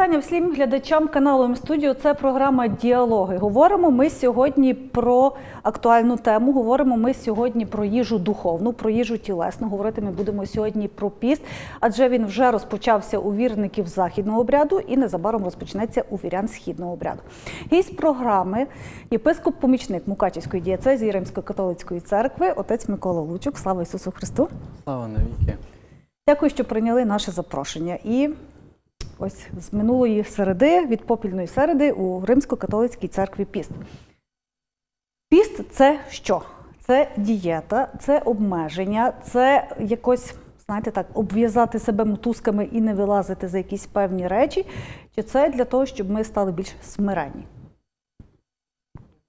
Вітання всім глядачам каналу М-студіо. Це програма Діалоги. Говоримо ми сьогодні про актуальну тему. Говоримо ми сьогодні про їжу духовну, про їжу тілесну. Говорити ми будемо сьогодні про піст, адже він вже розпочався у вірників західного обряду і незабаром розпочнеться у вірян східного обряду. Гість програми єпископ-помічник Мукачівської дієцезії Римської католицької церкви, отець Микола Лучук. Слава Ісусу Христу! Слава навіки. Дякую, що прийняли наше запрошення. І ось з минулої середи, від попільної середи у Римсько-католицькій церкві піст. Піст це що? Це дієта, це обмеження, це якось, знаєте так, обв'язати себе мотузками і не вилазити за якісь певні речі. Чи це для того, щоб ми стали більш смиренні?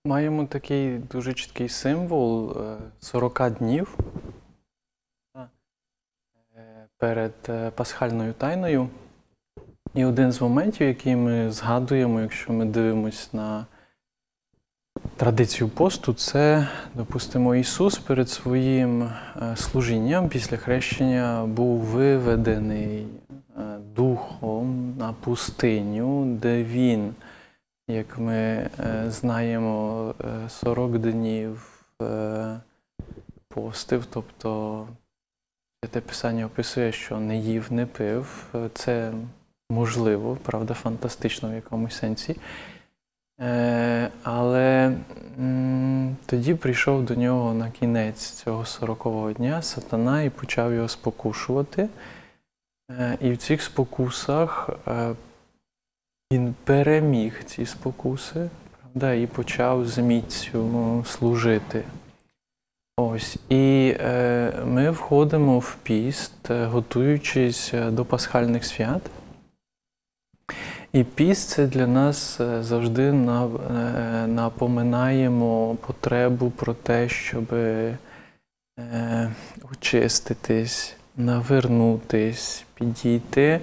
Маємо такий дуже чіткий символ е, 40 днів е, перед е, пасхальною тайною. І один з моментів, який ми згадуємо, якщо ми дивимося на традицію посту, це, допустимо, Ісус перед своїм е, служінням після хрещення був виведений е, духом на пустиню, де він, як ми е, знаємо, е, 40 днів постив, тобто те писання описує, що не їв, не пив. Це можливо, правда, фантастично в якомусь сенсі. Е, але тоді прийшов до нього на кінець цього сорокового дня сатана і почав його спокушувати. Е, і в цих спокусах е, він переміг ці спокуси, правда, і почав з міцю служити. Ось, і е, ми входимо в піст, готуючись до пасхальних свят. І піст це для нас е, завжди е, напоминаємо потребу про те, щоб е, очиститись, навернутись, підійти.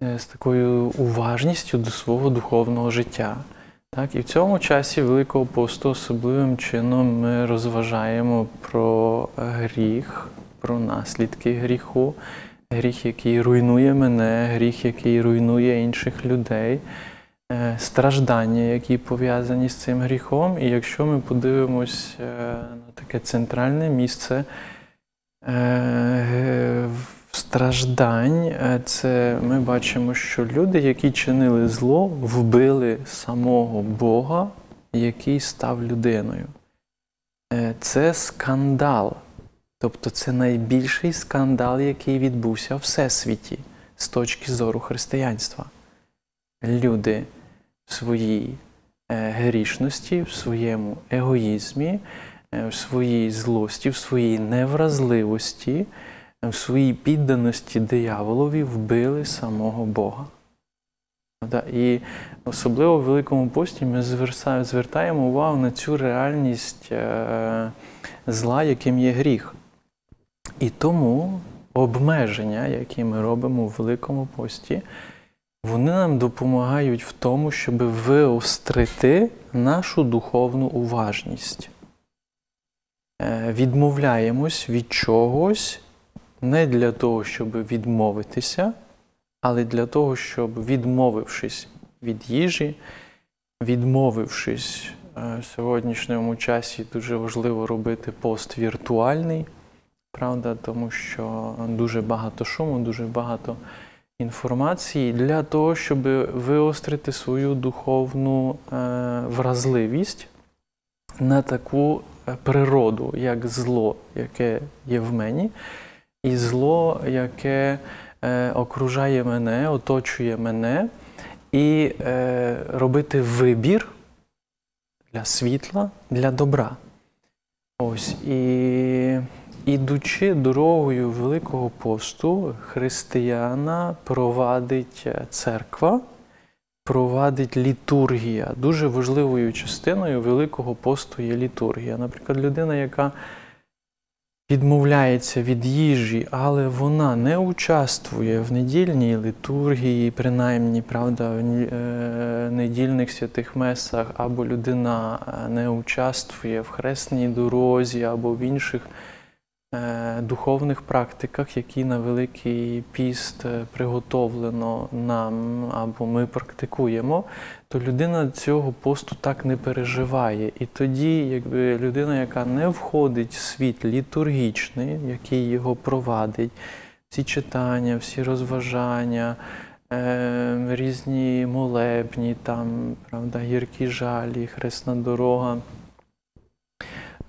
З такою уважністю до свого духовного життя. Так, і в цьому часі Великого посту особливим чином ми розважаємо про гріх, про наслідки гріху, гріх, який руйнує мене, гріх, який руйнує інших людей, е, страждання, які пов'язані з цим гріхом. І якщо ми подивимось е, на таке центральне місце е, страждань, це ми бачимо, що люди, які чинили зло, вбили самого Бога, який став людиною. Це скандал. Тобто це найбільший скандал, який відбувся в всесвіті з точки зору християнства. Люди в своїй е, грішності, в своєму егоїзмі, е, в своїй злості, в своїй невразливості, в своїй підданості дияволові вбили самого Бога. І особливо в Великому пості ми звертаємо увагу на цю реальність е, зла, яким є гріх. І тому обмеження, які ми робимо в Великому пості, вони нам допомагають в тому, щоб виострити нашу духовну уважність. Е, Відмовляємось від чогось не для того, щоб відмовитися, але для того, щоб, відмовившись від їжі, відмовившись е, в сьогоднішньому часі, дуже важливо робити пост віртуальний, правда, тому що дуже багато шуму, дуже багато інформації для того, щоб виострити свою духовну е, вразливість на таку е, природу, як зло, яке є в мені, і зло, яке е, окружає мене, оточує мене, і робити вибір для світла, для добра. Ось і ідучи дорогою Великого посту, християна провадить е, церква, провадить літургія. Дуже важливою частиною Великого посту є літургія. Наприклад, людина, яка відмовляється від їжі, але вона не участвує в недільній літургії, принаймні, правда, в е, недільних святих месах, або людина е, не участвує в хресній дорозі, або в інших духовних практиках, які на Великий піст е, приготовлено нам або ми практикуємо, то людина цього посту так не переживає. І тоді, якби людина, яка не входить в світ літургічний, який його провадить, всі читання, всі розважання, е, різні молебні, там, правда, гіркі жалі, хресна дорога.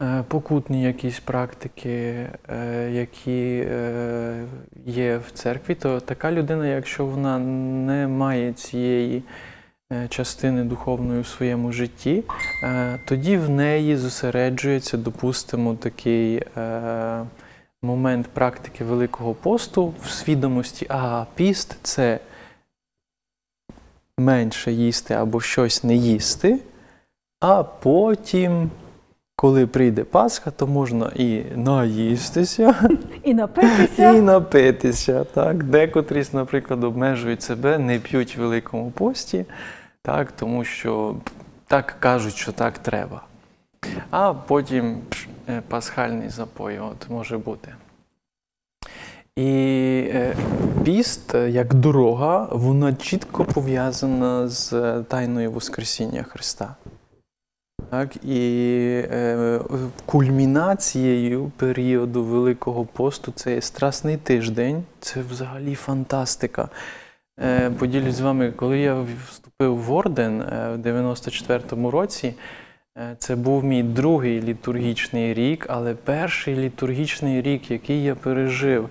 Е, Покутні якісь практики, е, які е, є в церкві, то така людина, якщо вона не має цієї частини духовної в своєму житті, тоді в неї зосереджується, допустимо, такий момент практики Великого посту в свідомості, ага, піст це менше їсти або щось не їсти, а потім. Коли прийде Пасха, то можна і наїстися, І напитися. і напитися. Так? Декотрісь, наприклад, обмежують себе, не п'ють в Великому пості, так? тому що так кажуть, що так треба. А потім пш, е, пасхальний запой от, може бути. І е, піст, е, як дорога, вона чітко пов'язана з тайною Воскресіння Христа. Так, і е, кульмінацією періоду Великого посту це є Страсний тиждень. Це взагалі фантастика. Е, поділюсь з вами, коли я вступив в орден е, в 94-му році, е, це був мій другий літургічний рік, але перший літургічний рік, який я пережив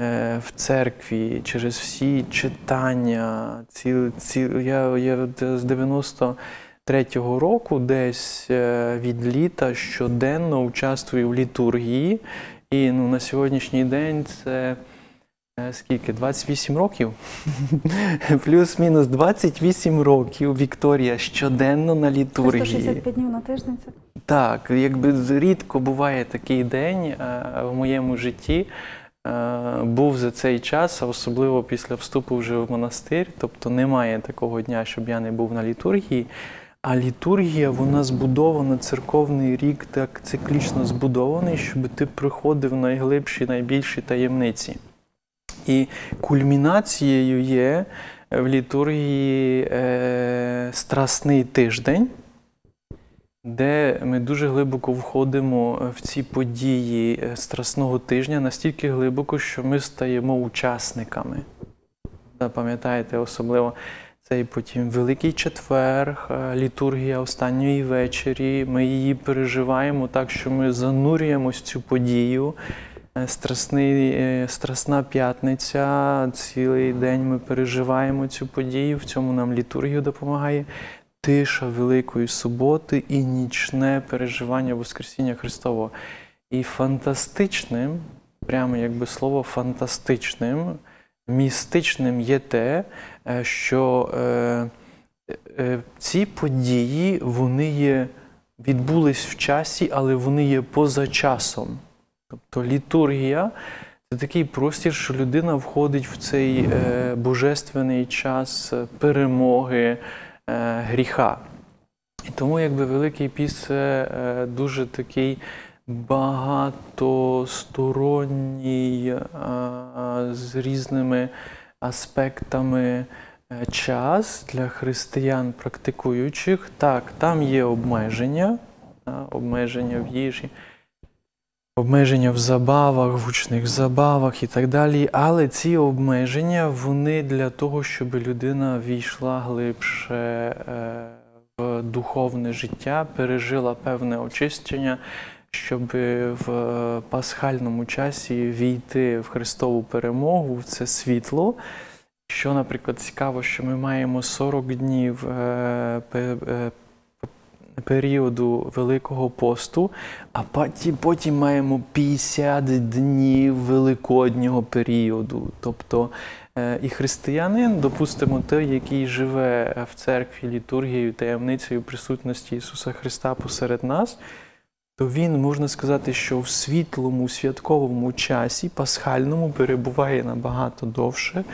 е, в церкві через всі читання, ці, ці, я, я з 90 третього року, десь е, від літа щоденно участвую в літургії. І ну, на сьогоднішній день це е, скільки? 28 років? Плюс-мінус 28 років Вікторія щоденно на літургії. 365 днів на тиждень. Це Так, якби рідко буває такий день е, в моєму житті. Був за цей час, а особливо після вступу вже в монастир. Тобто немає такого дня, щоб я не був на літургії. А літургія, вона збудована, церковний рік так циклічно збудований, щоб ти приходив в найглибші, найбільші таємниці. І кульмінацією є в літургії е, Страсний тиждень, де ми дуже глибоко входимо в ці події е, Страсного тижня, настільки глибоко, що ми стаємо учасниками. Пам'ятаєте, особливо цей потім Великий четвер, е, літургія останньої вечері. Ми її переживаємо так, що ми занурюємось в цю подію. Е, Страсний, е, Страсна п'ятниця, цілий день ми переживаємо цю подію, в цьому нам літургія допомагає. Тиша Великої суботи і нічне переживання Воскресіння Христового. І фантастичним, прямо якби слово фантастичним, містичним є те, е, що е, е, ці події вони є, відбулись в часі, але вони є поза часом. Тобто літургія це такий простір, що людина входить в цей божественний час перемоги гріха. І тому якби Великий Піс це дуже такий багатосторонній е, з різними аспектами е, час для християн практикуючих. Так, там є обмеження, обмеження в їжі. Обмеження в забавах, в гучних забавах і так далі. Але ці обмеження вони для того, щоб людина війшла глибше е, в духовне життя, пережила певне очищення, щоб в пасхальному часі війти в Христову перемогу, в це світло. Що, наприклад, цікаво, що ми маємо 40 днів е, пе- е, періоду Великого посту, а потім, маємо 50 днів великоднього періоду. Тобто е, і християнин, допустимо, той, який живе в церкві літургією, таємницею присутності Ісуса Христа посеред нас, то він можна сказати, що в світлому святковому часі, пасхальному, перебуває набагато довше,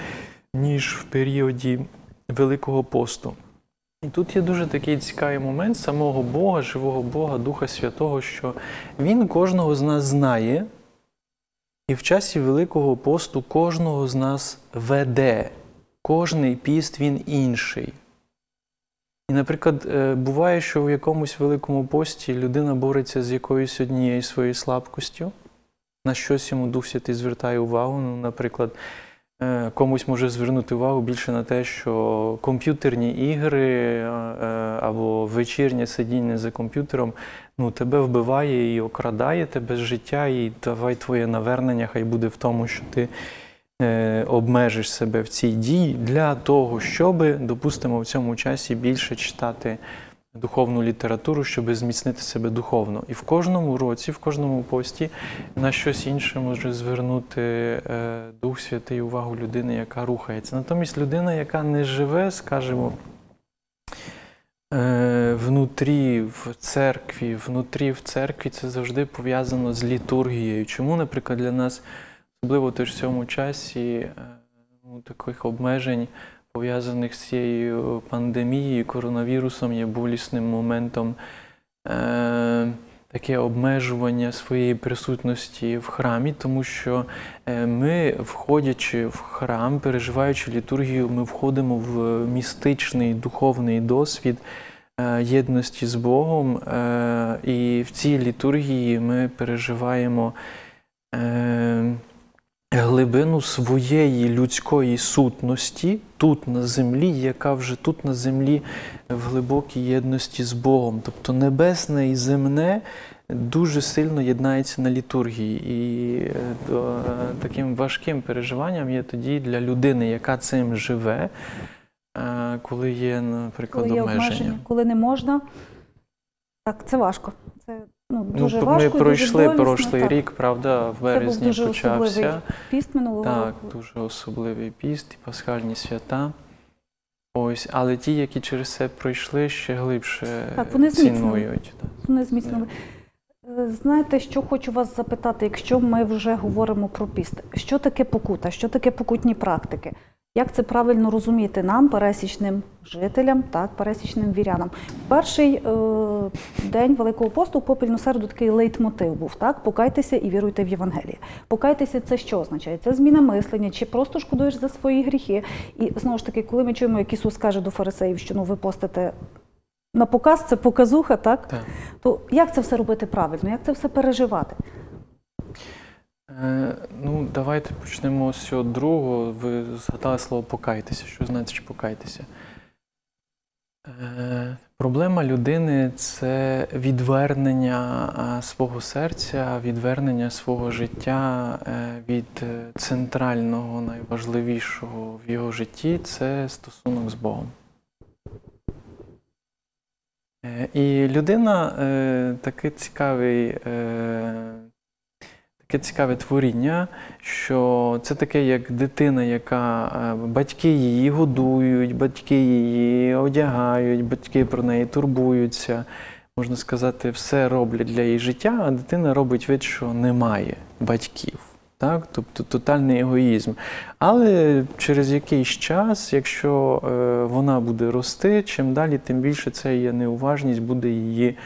ніж в періоді Великого посту. І тут є дуже такий цікавий момент самого Бога, живого Бога, Духа Святого, що Він кожного з нас знає, І в часі Великого посту кожного з нас веде. Кожний піст він інший. І, наприклад, е, буває, що в якомусь великому пості людина бореться з якоюсь однією своєю слабкостю, на щось йому Дух Святий звертає увагу. Ну, наприклад, е, комусь може звернути увагу більше на те, що комп'ютерні ігри е, або вечірнє сидіння за комп'ютером ну, тебе вбиває і окрадає тебе з життя, і давай твоє навернення хай буде в тому, що ти обмежиш себе в цій дії для того, щоб, допустимо, в цьому часі більше читати духовну літературу, щоб зміцнити себе духовно. І в кожному році, в кожному пості на щось інше може звернути е, Дух Святий увагу людини, яка рухається. Натомість людина, яка не живе, скажімо, е, внутрі в церкві, внутрі в церкві це завжди пов'язано з літургією. Чому, наприклад, для нас, особливо в цьому часі, е, ну, таких обмежень, пов'язаних з цією пандемією, коронавірусом, є болісним моментом. Е, Таке обмежування своєї присутності в храмі, тому що е, ми, входячи в храм, переживаючи літургію, ми входимо в містичний духовний досвід е, єдності з Богом, і в цій літургії ми переживаємо глибину своєї людської сутності тут на землі, яка вже тут на землі в глибокій єдності з Богом. Тобто небесне і земне дуже сильно єднається на літургії. І е, таким важким переживанням є тоді для людини, яка цим живе, е, коли є, наприклад, коли є обмеження. обмеження, коли не можна. Так, це важко. Це ну, Ну, дуже ми важко. дуже пройшли прошлий рік, правда, в Це був березні дуже почався. особливий піст минулого Так, року. дуже особливий піст і пасхальні свята. Ось, але ті, які через це пройшли, ще глибше Так, вони цінують. так. Не зміцнили. Е, Знаєте, що хочу вас запитати, якщо ми вже говоримо про піст, що таке покута, що таке покутні практики? Як це правильно розуміти нам, пересічним жителям, так, пересічним вірянам? Перший е, день Великого посту попільну середу такий лейтмотив був, так? Покайтеся і віруйте в Євангеліє. Покайтеся це що означає? Це зміна мислення, чи просто шкодуєш за свої гріхи? І знову ж таки, коли ми чуємо, як Ісус каже до фарисеїв, що ну ви постите на показ, це показуха, так? Так. То як це все робити правильно? Як це все переживати? Е, ну, давайте почнемо з цього другого. Ви згадали слово покайтеся. Що значить покайтеся? Е, проблема людини це відвернення свого серця, відвернення свого життя е, від е, центрального, найважливішого в його житті це стосунок з Богом. Е, І людина е, таке цікавий, е, таке цікаве творіння, що це таке, як дитина, яка е, батьки її годують, батьки її одягають, батьки про неї турбуються. Можна сказати, все роблять для її життя, а дитина робить вид, що немає батьків. Так? Тобто тотальний егоїзм. Але через якийсь час, якщо е, вона буде рости, чим далі, тим більше ця її неуважність буде її,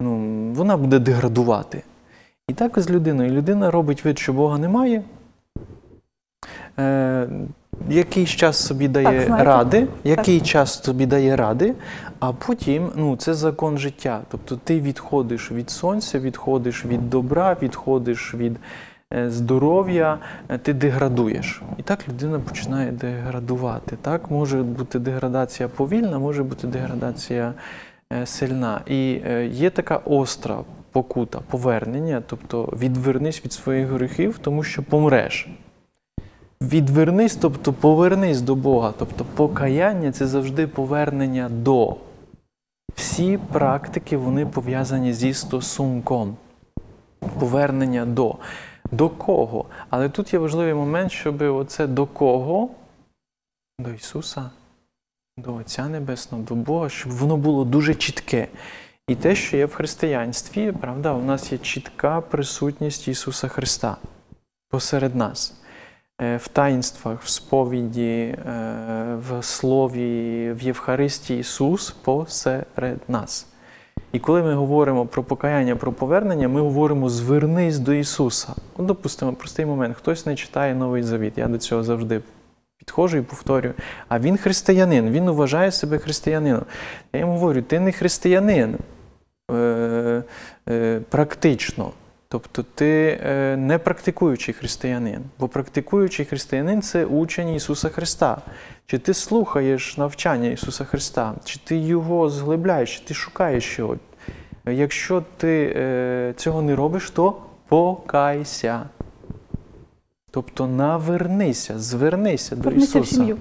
ну, вона буде деградувати. І так з людиною. Людина робить вид, що Бога немає. Е, якийсь час собі дає знаєте, ради, який час собі дає ради, а потім ну, це закон життя. Тобто ти відходиш від сонця, відходиш від добра, відходиш від е, здоров'я, е, ти деградуєш. І так людина починає деградувати. Так? Може бути деградація повільна, може бути деградація е, сильна. І є така остра покута, повернення, тобто відвернись від своїх гріхів, тому що помреш. Відвернись, тобто повернись до Бога. Тобто покаяння це завжди повернення до. Всі практики вони пов'язані зі стосунком. Повернення до. До кого? Але тут є важливий момент, щоб оце до кого? До Ісуса, до Отця Небесного, до Бога, щоб воно було дуже чітке. І те, що є в християнстві, правда, у нас є чітка присутність Ісуса Христа посеред нас. Е, В таїнствах, в сповіді, е, в слові, в Євхаристії Ісус посеред нас. І коли ми говоримо про покаяння, про повернення, ми говоримо звернись до Ісуса. Ну, допустимо, простий момент. Хтось не читає Новий Завіт. Я до цього завжди підходжу і повторюю. А він християнин, він вважає себе християнином. Я йому говорю, ти не християнин практично. Тобто ти е, не практикуючий християнин, бо практикуючий християнин це учень Ісуса Христа. Чи ти слухаєш навчання Ісуса Христа, чи ти його зглибляєш, чи ти шукаєш його? Якщо ти е, цього не робиш, то покайся. Тобто навернися, звернися до Вернися в сім'ю.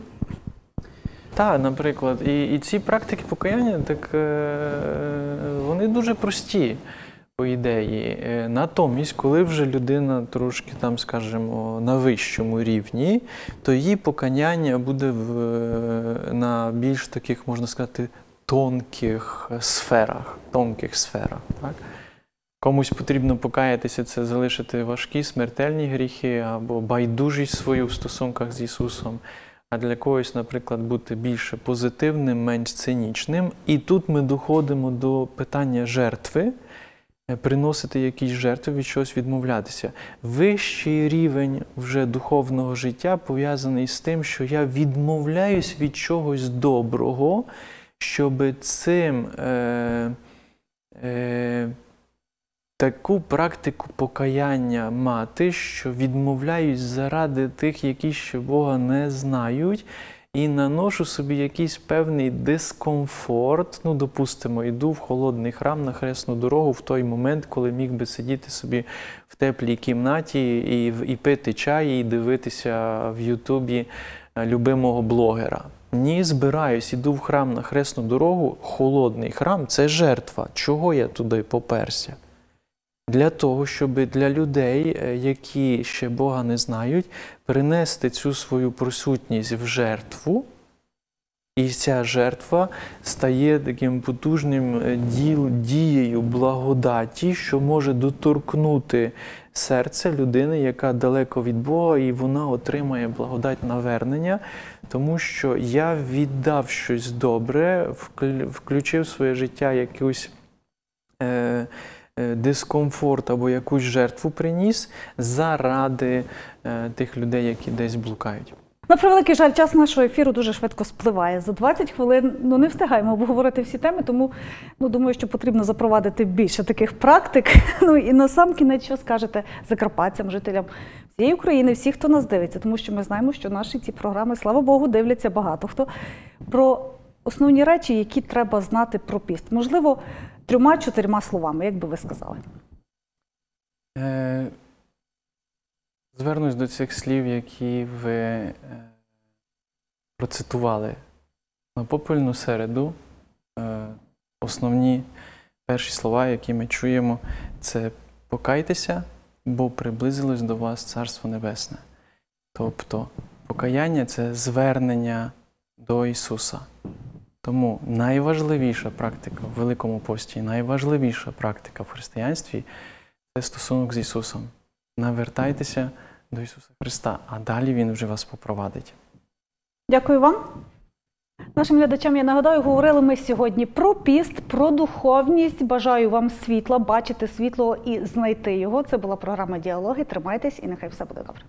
Так, наприклад, і, і ці практики покаяння, так е, вони дуже прості, по ідеї. Е, Натомість, коли вже людина трошки там, скажімо, на вищому рівні, то її покаяння буде в, е, на більш таких, можна сказати, тонких сферах. Тонких сферах. Так? Комусь потрібно покаятися, це залишити важкі смертельні гріхи або байдужість свою в стосунках з Ісусом а для когось, наприклад, бути більше позитивним, менш цинічним. І тут ми доходимо до питання жертви, е, приносити якісь жертви, від чогось відмовлятися. Вищий рівень вже духовного життя пов'язаний з тим, що я відмовляюсь від чогось доброго, щоб цим. Е, е, Таку практику покаяння мати, що відмовляюсь заради тих, які ще Бога не знають, і наношу собі якийсь певний дискомфорт. Ну, допустимо, йду в холодний храм на хресну дорогу в той момент, коли міг би сидіти собі в теплій кімнаті і, і пити чай, і дивитися в Ютубі е, любимого блогера. Ні, збираюсь, іду в храм на хресну дорогу, холодний храм це жертва. Чого я туди поперся? Для того, щоб для людей, е, які ще Бога не знають, принести цю свою присутність в жертву, і ця жертва стає таким потужним е, діл, дією благодаті, що може доторкнути серце людини, яка далеко від Бога, і вона отримає благодать навернення, тому що я віддав щось добре, включив в своє життя якусь. Е, Дискомфорт або якусь жертву приніс заради е, тих людей, які десь блукають. На превеликий жаль, час нашого ефіру дуже швидко спливає. За 20 хвилин ну не встигаємо обговорити всі теми, тому ну думаю, що потрібно запровадити більше таких практик. Ну і на сам кінець, що скажете закарпатцям, жителям всієї України, всіх, хто нас дивиться, тому що ми знаємо, що наші ці програми, слава Богу, дивляться багато хто про основні речі, які треба знати про піст. Можливо, трьома-чотирма словами, як би ви сказали. Е, Звернусь до цих слів, які ви е, процитували. На попельну середу е, основні перші слова, які ми чуємо, це покайтеся, бо приблизилось до вас Царство Небесне. Тобто покаяння це звернення до Ісуса. Тому найважливіша практика в Великому пості, найважливіша практика в християнстві це стосунок з Ісусом. Навертайтеся до Ісуса Христа, а далі Він вже вас попровадить. Дякую вам. Нашим глядачам я нагадаю, говорили ми сьогодні про піст, про духовність. Бажаю вам світла, бачити світло і знайти його. Це була програма Діалоги. Тримайтесь і нехай все буде добре.